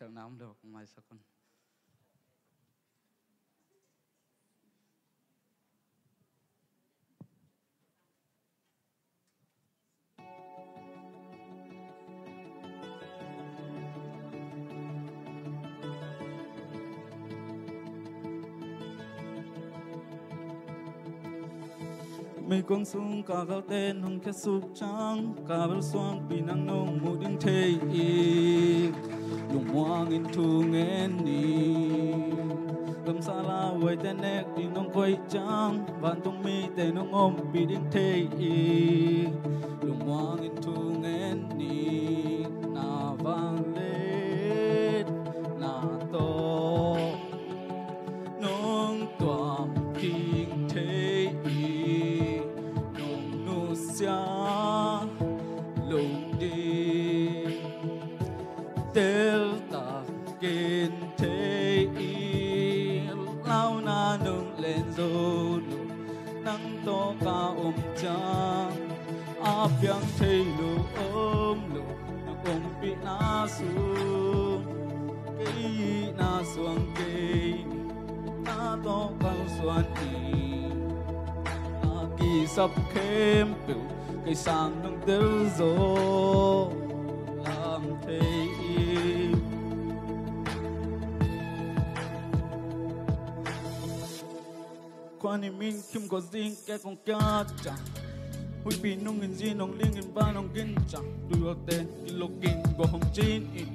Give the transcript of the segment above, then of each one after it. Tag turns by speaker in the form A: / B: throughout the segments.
A: ఒక్క నామలో ఒక మలసకుని sao con mi con sung cả gạo tên hồng khét sụp trắng cả bel xoang nắng nông mu đinh thê y. Lung hoang in thu nghen ni, cầm sa la với tên nét đi nông quay trắng vạn tung mi tên nông ôm, bị đinh thê y. Lung hoang in thu Delta ta kinh thế lao na nung len zo nu nang to ka ôm cha a pyang te lu om lu nang ôm pi na su cây na suang ke na to cao suan đi a ki sap kem pu ke sang nung tiêu zo lam te i niệm min, kim có zing, ke kong kya cha. Hui pi nung in zin nong ling in ba, nong gin cha. Du yo te, ki lo king go hong chin in.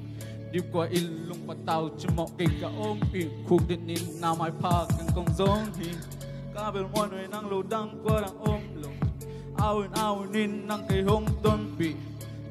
A: Đi qua il lung pa tao, chi mo ke ka om in. Khu din in na mai pa kang kong zong hi Ka bel mo noi nang lo dang qua dang om lo Ao in ao nin, nang ke hong ton pi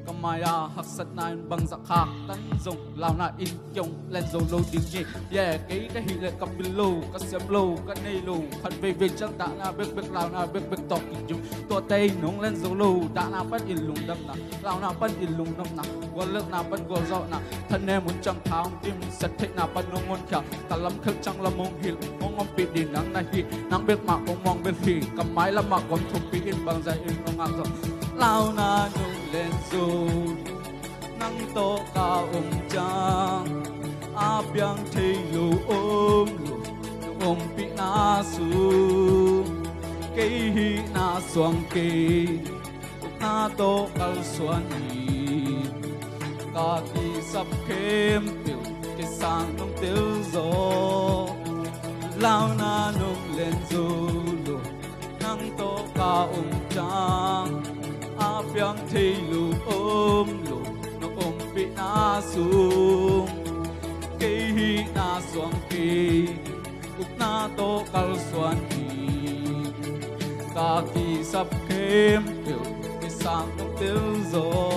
A: Kamaya hak sat na in bang sak hak tan zong Lao na in kyong len zo lo ding ye Yeah, cái ka hi le ka bilo ka siam lo ka nei lo Khan ve ve chang ta na bek bek lao na bek bek tok ki jung To tay nong len zo lo ta na pan in lung dam na. Lao na pan in lung dam na. Gwa lek na pan gwa zo na. Thân em muốn chẳng tháo, tim Sat thích na pan nong ngon kya ta lam khel chang lam mong hil Mong ngom pi din nang na hi Nang bek ma kong mong bek hi Kam mai lam ma kom thum pi in bang zai in nong ang zo Lao na nung lên dù nang to ca om chang a biang thei lu ôm lu ôm pi na su. Cây hi na suang cây na to kal suan hi, ca ki sap kem piu cái sang nong tiêu gió lao na nung lên dù lu nang to ca om chang phiang thi lu om lu nó ôm bị na xuống cây hi na xuống kỳ úc na to kal suan hi ka kỳ sắp khem biểu cái sang nông tiêu gió